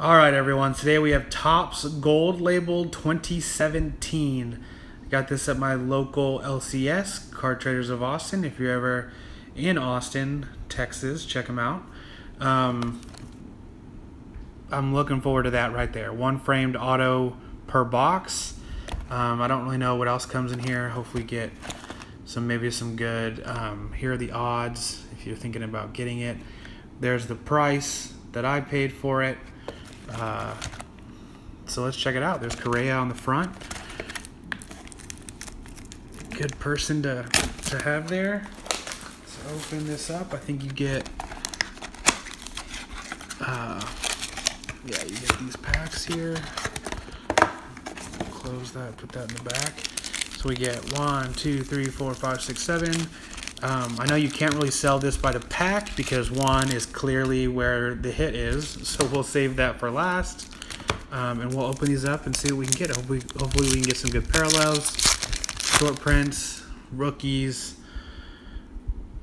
All right, everyone. Today we have Topps Gold Label 2017. Got this at my local LCS, Card Traders of Austin. If you're ever in Austin, Texas, check them out. Um, I'm looking forward to that right there. One framed auto per box. Um, I don't really know what else comes in here. Hopefully, get some maybe some good. Um, here are the odds if you're thinking about getting it. There's the price that I paid for it. Uh, so let's check it out. There's Correa on the front. Good person to, to have there. Let's open this up. I think you get, uh, yeah, you get these packs here. Close that, put that in the back. So we get one, two, three, four, five, six, seven. Um, I know you can't really sell this by the pack because one is clearly where the hit is, so we'll save that for last. Um, and we'll open these up and see what we can get. Hopefully, hopefully we can get some good parallels, short prints, rookies,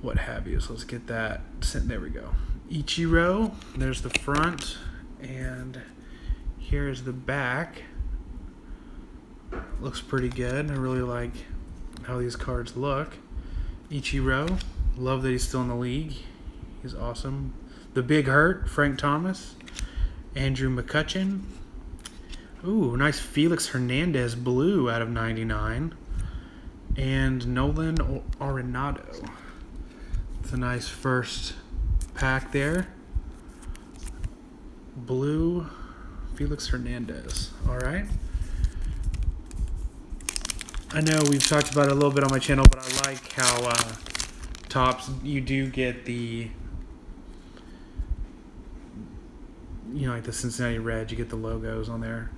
what have you. So let's get that. sent. There we go. Ichiro, there's the front, and here's the back. Looks pretty good. I really like how these cards look. Ichiro. Love that he's still in the league. He's awesome. The Big Hurt, Frank Thomas. Andrew McCutchen. Ooh, nice Felix Hernandez blue out of 99. And Nolan Arenado. It's a nice first pack there. Blue Felix Hernandez. All right. I know we've talked about it a little bit on my channel, but I like how uh, Topps you do get the you know like the Cincinnati Reds, you get the logos on their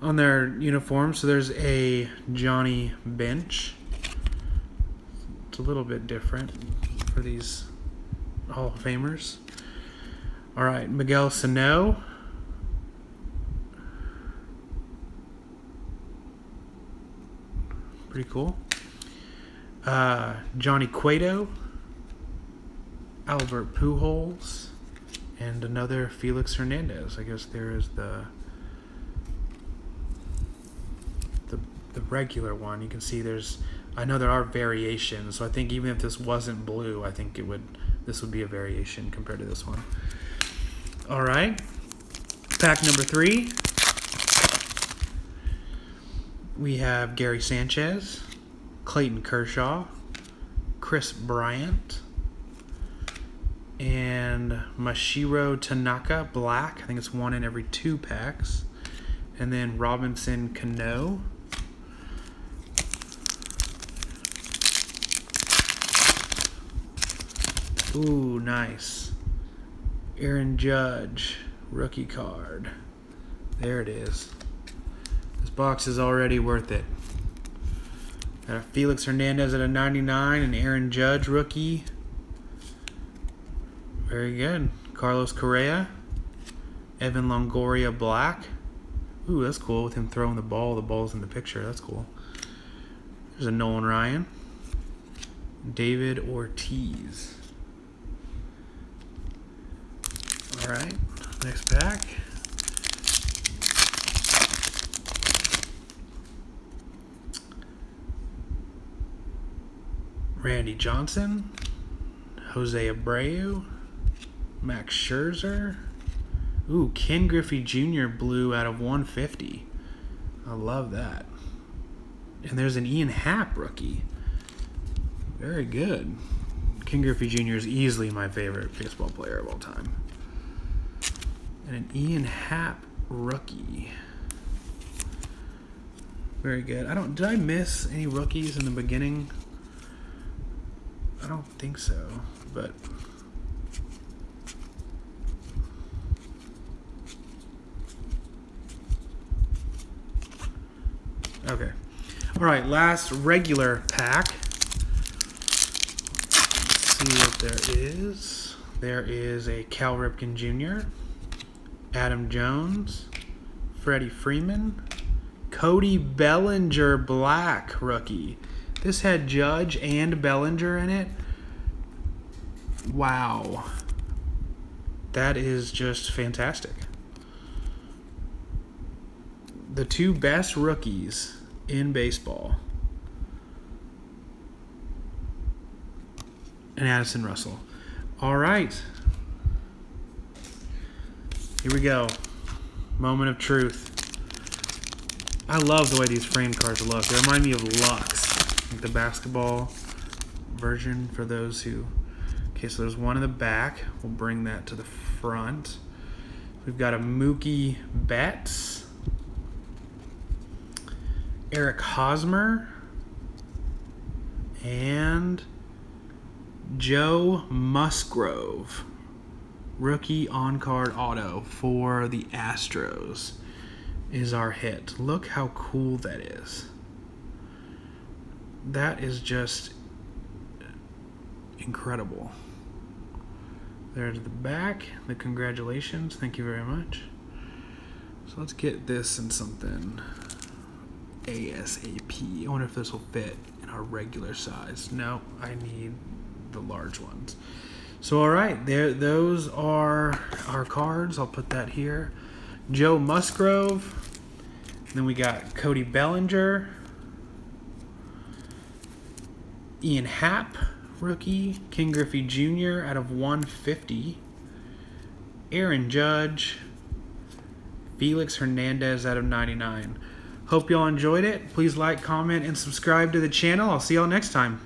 on their uniforms. So there's a Johnny Bench. It's a little bit different for these Hall of Famers. All right, Miguel Sano. Pretty cool. Uh, Johnny Cueto, Albert Pujols, and another Felix Hernandez. I guess there is the the the regular one. You can see there's. I know there are variations, so I think even if this wasn't blue, I think it would. This would be a variation compared to this one. All right, pack number three we have Gary Sanchez, Clayton Kershaw, Kris Bryant, and Masahiro Tanaka Black. I think it's one in every two packs. And then Robinson Cano. Ooh, nice. Aaron Judge, rookie card. There it is box is already worth it. Got Felix Hernandez at a 99, and Aaron Judge rookie. Very good. Carlos Correa, Evan Longoria black. Ooh, that's cool with him throwing the ball. The ball's in the picture. That's cool. There's a Nolan Ryan. David Ortiz. All right, next pack. Randy Johnson, Jose Abreu, Max Scherzer. Ooh, Ken Griffey Jr. blue out of 150. I love that. And there's an Ian Happ rookie. Very good. Ken Griffey Jr. is easily my favorite baseball player of all time. And an Ian Happ rookie. Very good. I don't. Did I miss any rookies in the beginning? I don't think so, but Okay. All right, last regular pack. Let's see what there is. There is a Cal Ripken Jr., Adam Jones, Freddie Freeman, Cody Bellinger Black rookie. This had Judge and Bellinger in it. Wow. That is just fantastic. the two best rookies in baseball. And Addison Russell. All right. Here we go. Moment of truth. I love the way these framed cards look. They remind me of Lux, the basketball version for those who. Okay, so there's one in the back. We'll bring that to the front. We've got a Mookie Betts, Eric Hosmer, and Joe Musgrove. Rookie on card auto for the Astros is our hit. Look how cool that is. That is just incredible. There's the back, the congratulations. Thank you very much. So let's get this in something ASAP. I wonder if this will fit in our regular size. No, I need the large ones. So all right, there those are our cards. I'll put that here. Joe Musgrove. then we got Cody Bellinger. Ian Happ, rookie. King Griffey Jr. out of 150. Aaron Judge. Felix Hernandez out of 99. Hope y'all enjoyed it. Please like, comment, and subscribe to the channel. I'll see y'all next time.